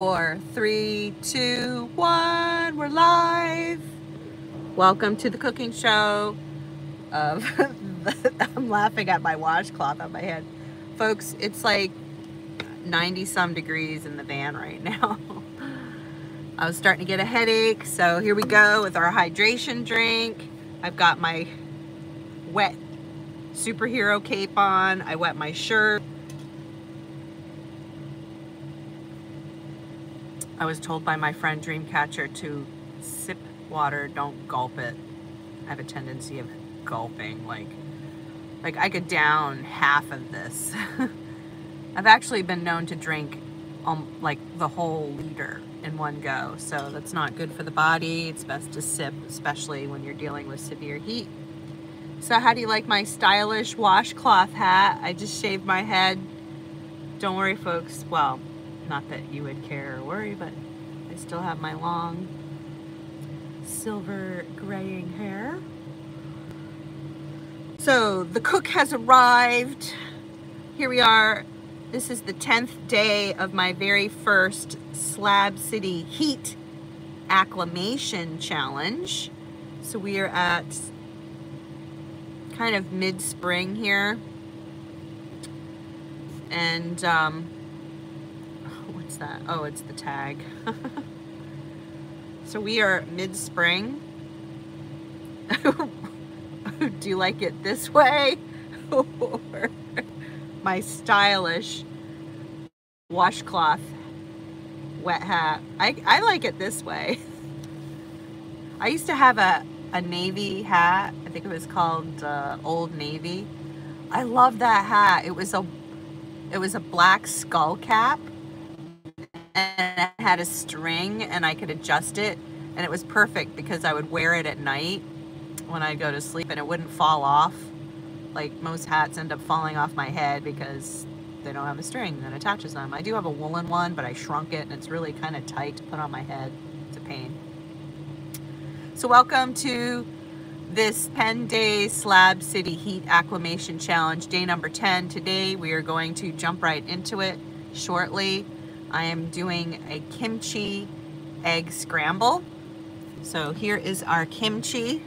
four, three, two, one. We're live. Welcome to the cooking show. Of I'm laughing at my washcloth on my head, folks. It's like 90 some degrees in the van right now. I was starting to get a headache, so here we go with our hydration drink. I've got my wet superhero cape on. I wet my shirt. I was told by my friend Dreamcatcher to sip water, don't gulp it. I have a tendency of gulping, like, like I could down half of this. I've actually been known to drink um, like the whole liter in one go, so that's not good for the body. It's best to sip, especially when you're dealing with severe heat. So how do you like my stylish washcloth hat? I just shaved my head. Don't worry, folks. Well, not that you would care or worry, but I still have my long silver graying hair. So the cook has arrived. Here we are. This is the 10th day of my very first Slab City Heat Acclimation Challenge. So we are at kind of mid-spring here. And um, that? Oh, it's the tag. so we are mid-spring. Do you like it this way? or my stylish washcloth wet hat. I, I like it this way. I used to have a, a Navy hat. I think it was called uh, Old Navy. I love that hat. It was a it was a black skull cap and it had a string and I could adjust it and it was perfect because I would wear it at night when I go to sleep and it wouldn't fall off like most hats end up falling off my head because they don't have a string that attaches them. I do have a woolen one but I shrunk it and it's really kind of tight to put on my head. It's a pain. So welcome to this 10 day Slab City Heat Acclimation Challenge, day number 10. Today we are going to jump right into it shortly. I am doing a kimchi egg scramble. So here is our kimchi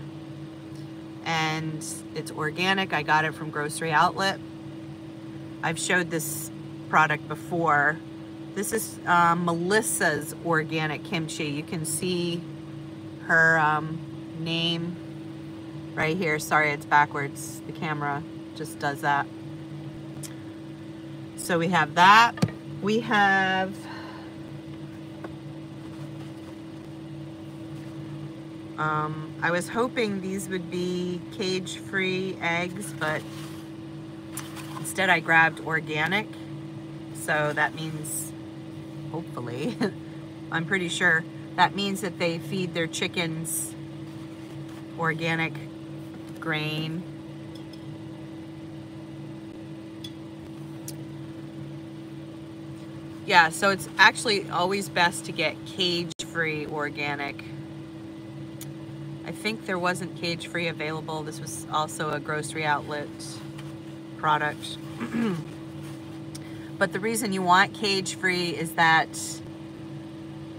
and it's organic. I got it from Grocery Outlet. I've showed this product before. This is um, Melissa's organic kimchi. You can see her um, name right here. Sorry, it's backwards. The camera just does that. So we have that we have um, I was hoping these would be cage-free eggs, but instead I grabbed organic. So that means, hopefully, I'm pretty sure, that means that they feed their chickens organic grain yeah, so it's actually always best to get cage-free organic. I think there wasn't cage-free available. This was also a grocery outlet product. but the reason you want cage-free is that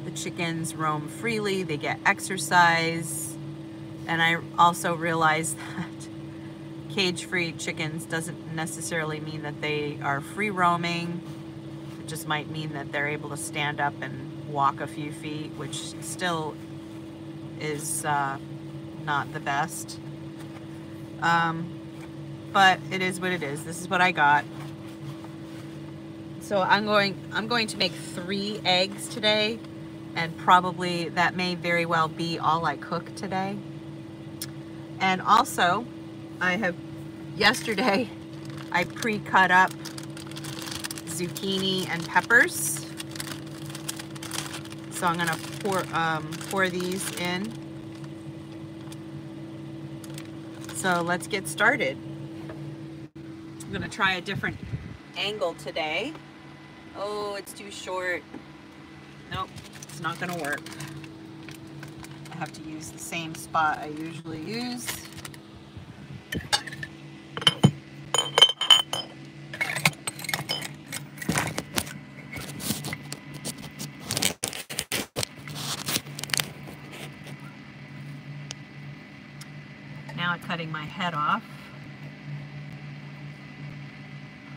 the chickens roam freely, they get exercise, and I also realized that cage-free chickens doesn't necessarily mean that they are free roaming just might mean that they're able to stand up and walk a few feet, which still is uh, not the best. Um, but it is what it is. This is what I got. So I'm going, I'm going to make three eggs today and probably that may very well be all I cook today. And also I have, yesterday I pre-cut up zucchini and peppers. So I'm gonna pour, um, pour these in. So let's get started. I'm gonna try a different angle today. Oh, it's too short. Nope, it's not gonna work. I have to use the same spot I usually use. Not cutting my head off.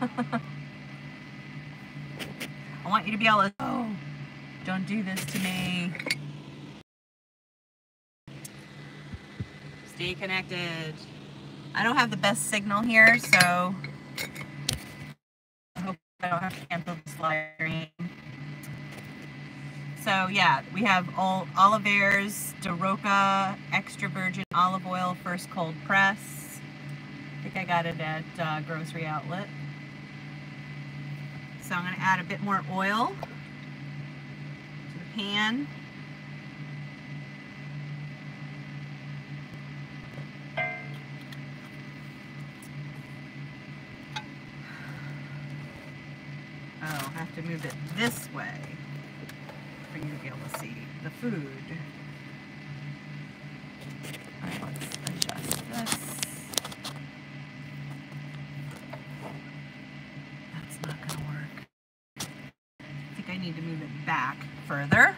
I want you to be able oh, don't do this to me. Stay connected. I don't have the best signal here, so So yeah, we have all Olivere's Daroca extra virgin olive oil first cold press. I think I got it at uh, grocery outlet. So I'm going to add a bit more oil to the pan. Oh, I have to move it this way for you to be able to see the food. All right, let's adjust this. That's not going to work. I think I need to move it back further.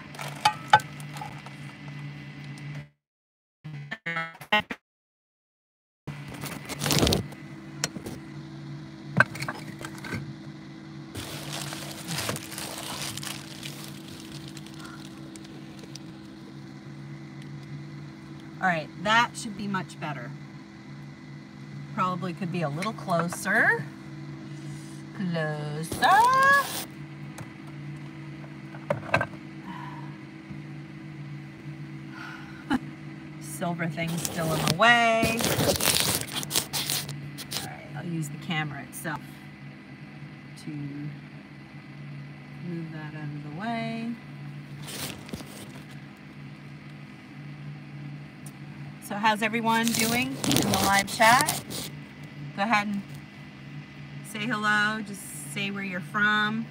All right, that should be much better. Probably could be a little closer. Closer. Silver thing's still in the way. All right, I'll use the camera itself to move that out of the way. So how's everyone doing in the live chat? Go ahead and say hello. Just say where you're from,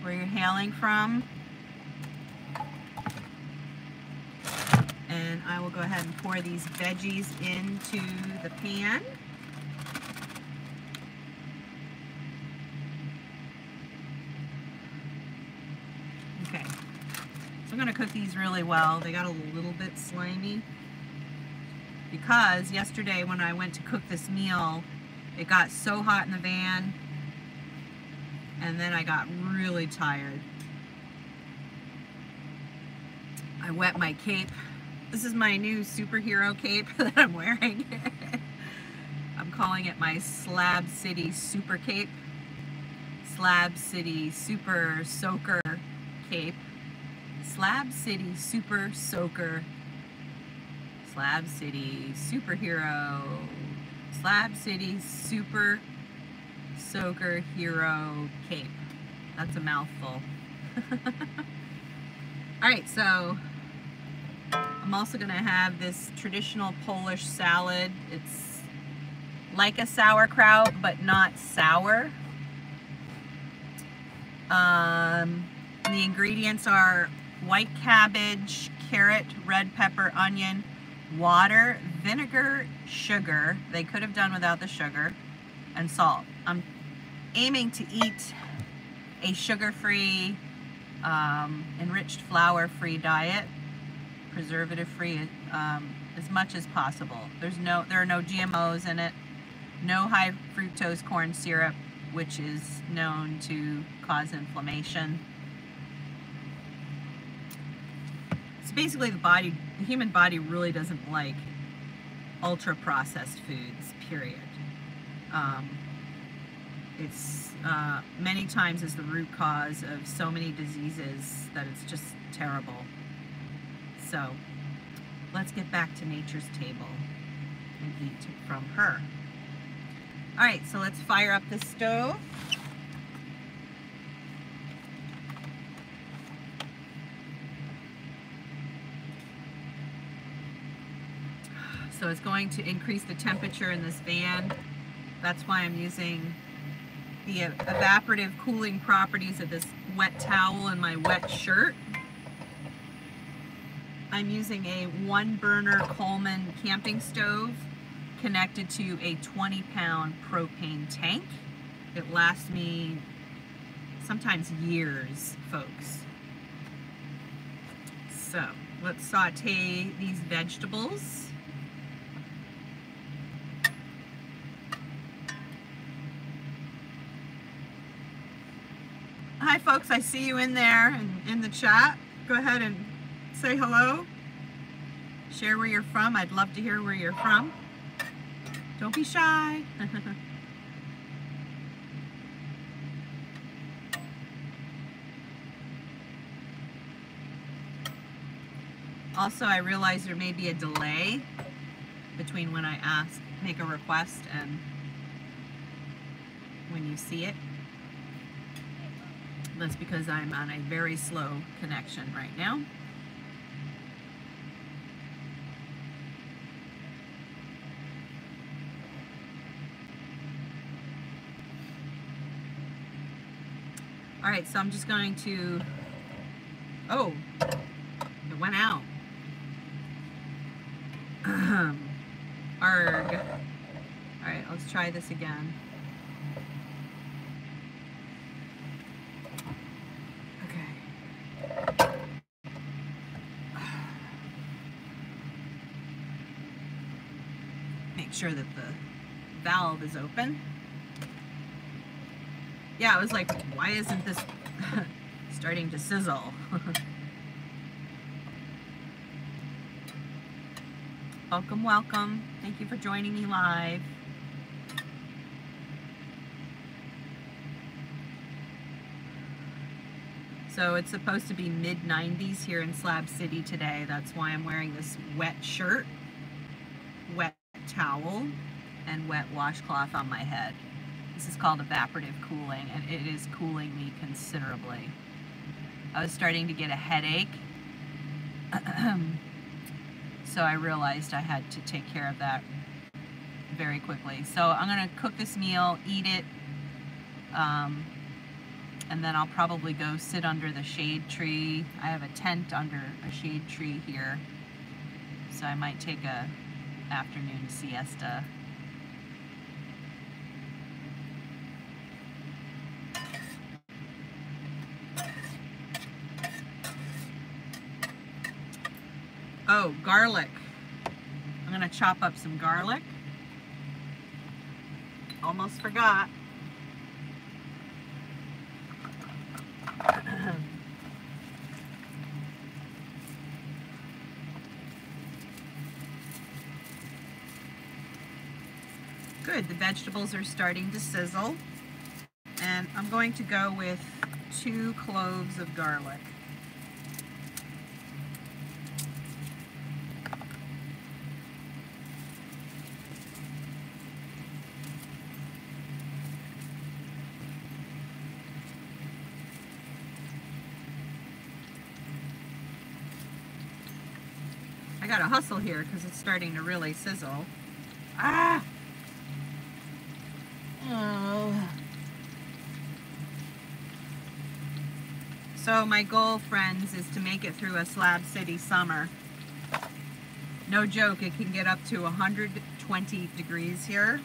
where you're hailing from. And I will go ahead and pour these veggies into the pan. Okay, so I'm gonna cook these really well. They got a little bit slimy because yesterday when I went to cook this meal, it got so hot in the van and then I got really tired. I wet my cape. This is my new superhero cape that I'm wearing. I'm calling it my Slab City Super Cape. Slab City Super Soaker Cape. Slab City Super Soaker Slab City Superhero, Slab City Super Soaker Hero Cape. That's a mouthful. Alright, so I'm also going to have this traditional Polish salad. It's like a sauerkraut, but not sour. Um, the ingredients are white cabbage, carrot, red pepper, onion, water, vinegar, sugar. They could have done without the sugar and salt. I'm aiming to eat a sugar-free, um, enriched flour-free diet, preservative-free um, as much as possible. There's no, there are no GMOs in it, no high fructose corn syrup, which is known to cause inflammation. It's basically the body, the human body really doesn't like ultra processed foods, period. Um, it's uh, many times is the root cause of so many diseases that it's just terrible. So let's get back to nature's table and eat from her. All right, so let's fire up the stove. So it's going to increase the temperature in this van. That's why I'm using the evaporative cooling properties of this wet towel and my wet shirt. I'm using a one burner Coleman camping stove connected to a 20 pound propane tank. It lasts me sometimes years, folks. So let's saute these vegetables. I see you in there and in the chat. Go ahead and say hello. Share where you're from. I'd love to hear where you're from. Don't be shy. also, I realize there may be a delay between when I ask, make a request and when you see it. That's because I'm on a very slow connection right now. All right, so I'm just going to, oh, it went out. Arg. All right, let's try this again. Sure that the valve is open. Yeah, I was like, why isn't this starting to sizzle? welcome, welcome. Thank you for joining me live. So it's supposed to be mid 90s here in Slab City today. That's why I'm wearing this wet shirt, towel, and wet washcloth on my head. This is called evaporative cooling, and it is cooling me considerably. I was starting to get a headache, so I realized I had to take care of that very quickly. So I'm going to cook this meal, eat it, um, and then I'll probably go sit under the shade tree. I have a tent under a shade tree here, so I might take a afternoon siesta Oh, garlic. I'm to chop up some garlic. Almost forgot. Good, the vegetables are starting to sizzle. And I'm going to go with two cloves of garlic. I gotta hustle here because it's starting to really sizzle. Ah! So my goal, friends, is to make it through a Slab City summer. No joke, it can get up to 120 degrees here.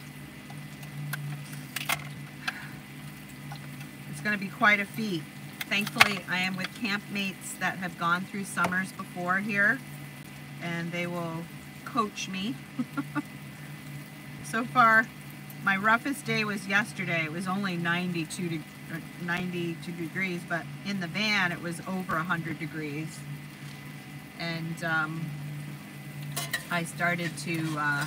It's going to be quite a feat. Thankfully, I am with campmates that have gone through summers before here and they will coach me. so far, my roughest day was yesterday. It was only 92, de 92 degrees, but in the van it was over 100 degrees. And um, I started to uh,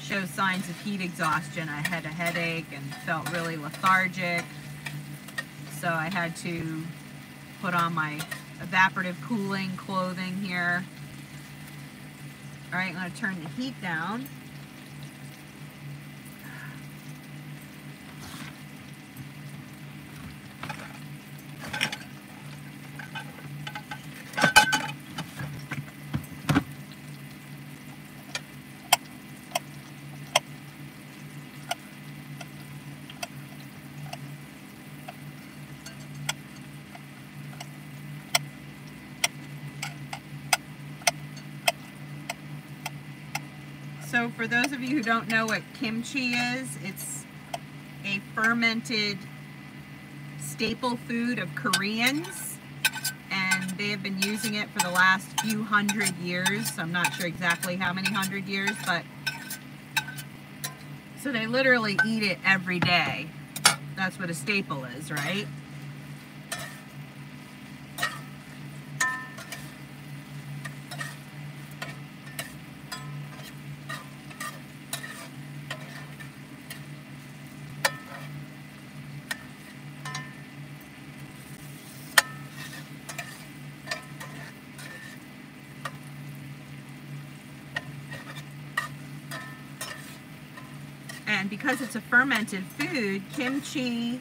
show signs of heat exhaustion. I had a headache and felt really lethargic. So I had to put on my evaporative cooling clothing here. All right, I'm to turn the heat down. So for those of you who don't know what kimchi is, it's a fermented staple food of Koreans and they have been using it for the last few hundred years. I'm not sure exactly how many hundred years, but so they literally eat it every day. That's what a staple is, right? And because it's a fermented food, kimchi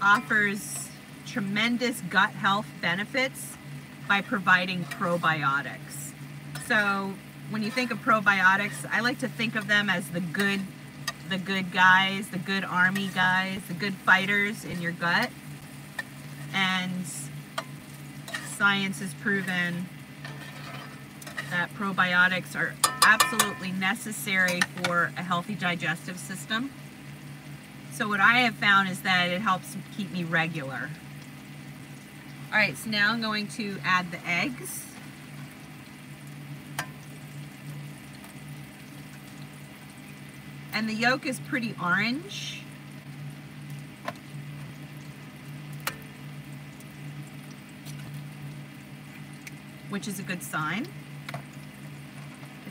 offers tremendous gut health benefits by providing probiotics. So when you think of probiotics, I like to think of them as the good the good guys, the good army guys, the good fighters in your gut. And science has proven that probiotics are absolutely necessary for a healthy digestive system. So what I have found is that it helps keep me regular. All right, so now I'm going to add the eggs. And the yolk is pretty orange. Which is a good sign.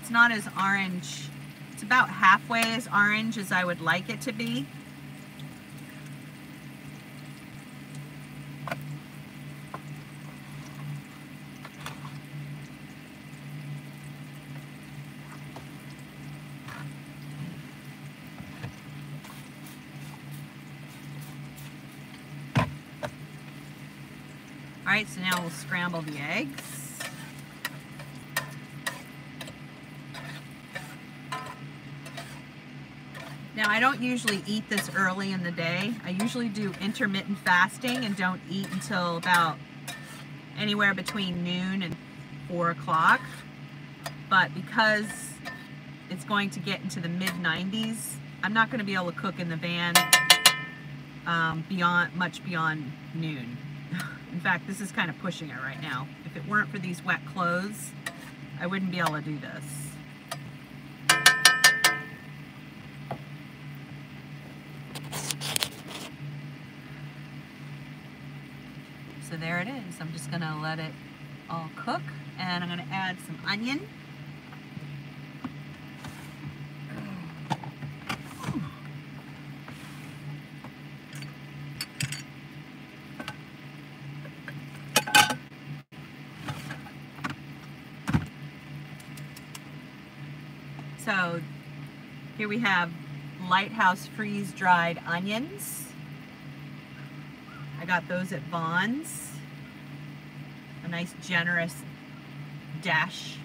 It's not as orange. It's about halfway as orange as I would like it to be. All right, so now we'll scramble the eggs. Now I don't usually eat this early in the day. I usually do intermittent fasting and don't eat until about anywhere between noon and four o'clock. But because it's going to get into the mid 90s, I'm not going to be able to cook in the van um, beyond much beyond noon. In fact, this is kind of pushing it right now. If it weren't for these wet clothes, I wouldn't be able to do this. So there it is. I'm just gonna let it all cook and I'm gonna add some onion. So here we have Lighthouse freeze dried onions. I got those at Vons. Nice generous dash.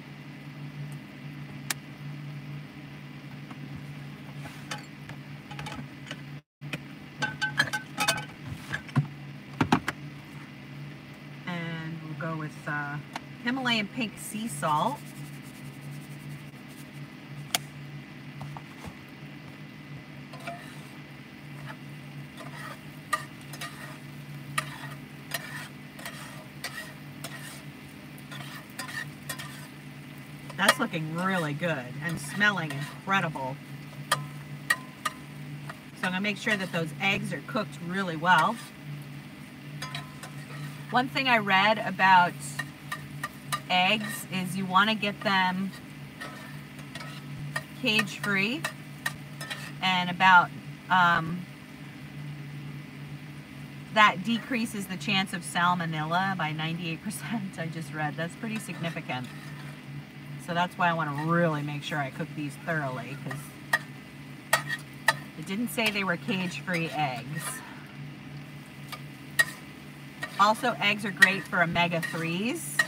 And we'll go with uh, Himalayan pink sea salt. That's looking really good and smelling incredible. So I'm gonna make sure that those eggs are cooked really well. One thing I read about eggs is you wanna get them cage free and about um, that decreases the chance of salmonella by 98%. I just read that's pretty significant. So that's why I want to really make sure I cook these thoroughly because it didn't say they were cage-free eggs. Also, eggs are great for omega-3s,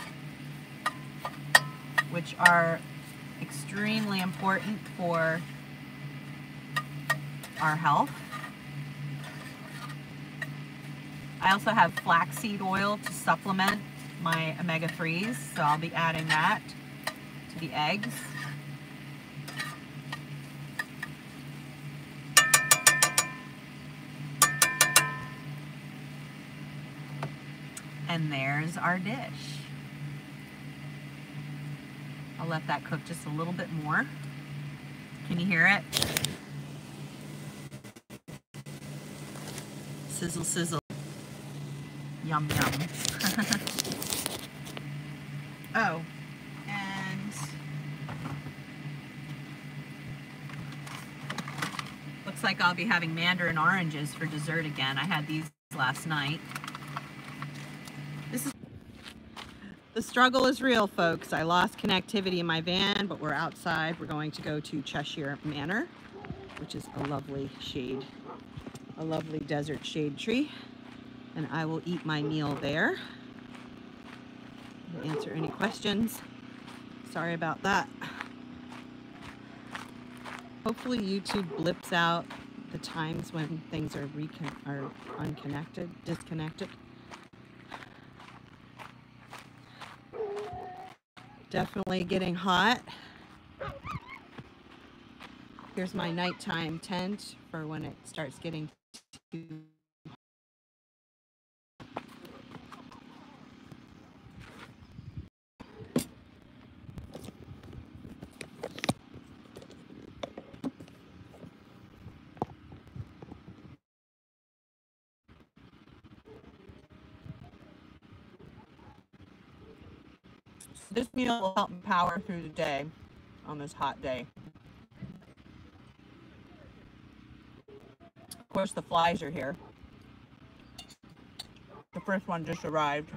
which are extremely important for our health. I also have flaxseed oil to supplement my omega-3s, so I'll be adding that the eggs. And there's our dish. I'll let that cook just a little bit more. Can you hear it? Sizzle, sizzle. Yum, yum. oh, and looks like I'll be having mandarin oranges for dessert again. I had these last night. This is the struggle is real, folks. I lost connectivity in my van, but we're outside. We're going to go to Cheshire Manor, which is a lovely shade, a lovely desert shade tree. And I will eat my meal there. Answer any questions. Sorry about that. Hopefully YouTube blips out the times when things are recon are unconnected, disconnected. Definitely getting hot. Here's my nighttime tent for when it starts getting too This meal will help me power through the day on this hot day. Of course, the flies are here. The first one just arrived.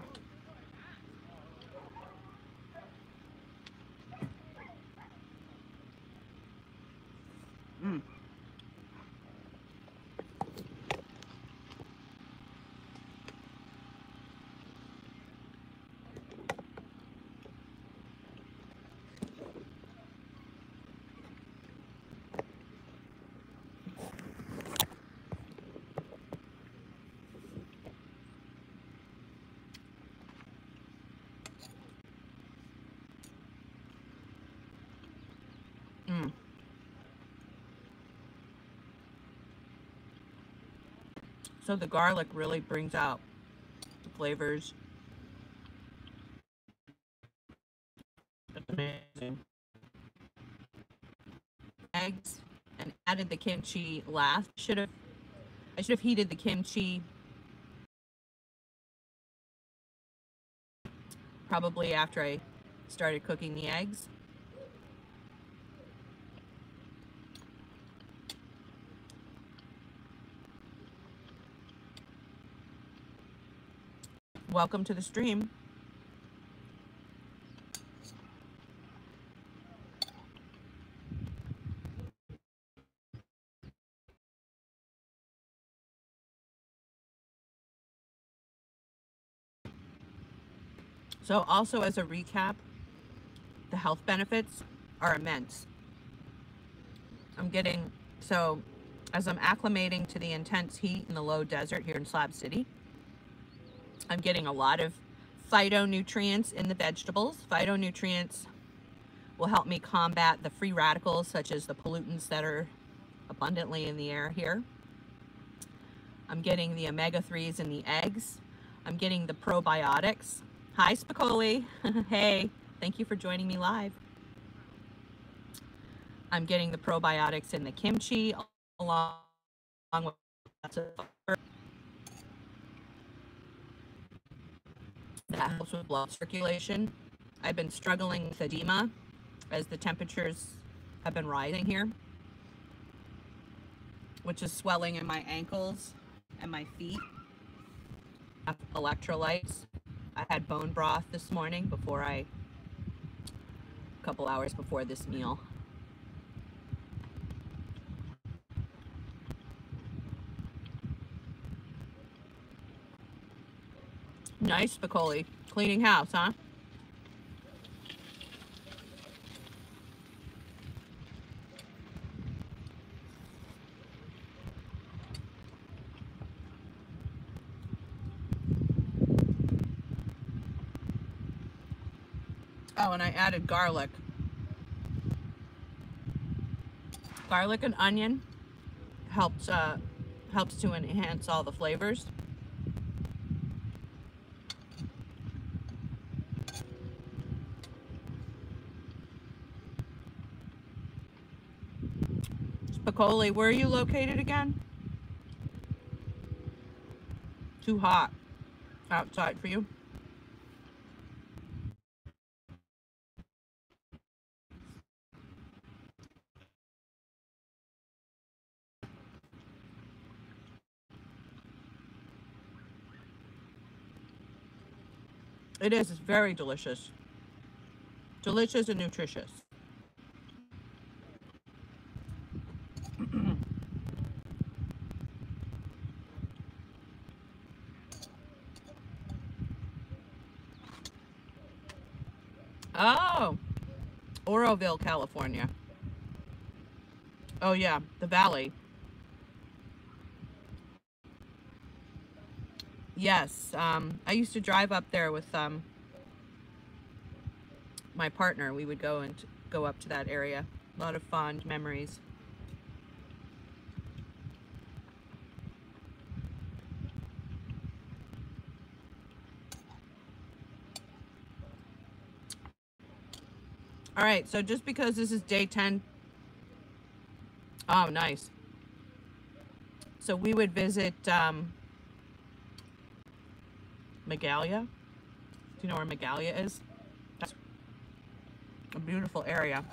So the garlic really brings out the flavors. Amazing. Eggs and added the kimchi last. Should have I should have heated the kimchi probably after I started cooking the eggs. Welcome to the stream. So also as a recap, the health benefits are immense. I'm getting, so as I'm acclimating to the intense heat in the low desert here in Slab City, I'm getting a lot of phytonutrients in the vegetables. Phytonutrients will help me combat the free radicals such as the pollutants that are abundantly in the air here. I'm getting the omega-3s in the eggs. I'm getting the probiotics. Hi, Spicoli. hey, thank you for joining me live. I'm getting the probiotics in the kimchi along with lots of that helps with blood circulation. I've been struggling with edema as the temperatures have been rising here, which is swelling in my ankles and my feet. Electrolytes. I had bone broth this morning before I, a couple hours before this meal. Nice, Spicoli. Cleaning house, huh? Oh, and I added garlic. Garlic and onion helps uh, helps to enhance all the flavors. Spicoli, where are you located again? too hot outside for you? It is. It's very delicious. Delicious and nutritious. oh, California. Oh yeah, the valley. Yes, um, I used to drive up there with um, my partner. We would go and go up to that area. A lot of fond memories. All right, so just because this is day 10. Oh, nice. So we would visit um, Magalia. Do you know where Magalia is? That's a beautiful area.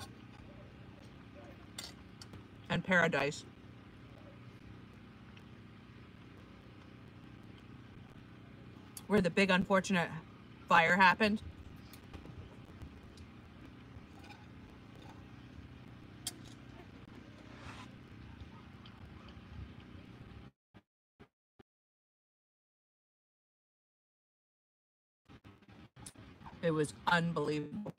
And paradise. Where the big unfortunate fire happened. It was unbelievable.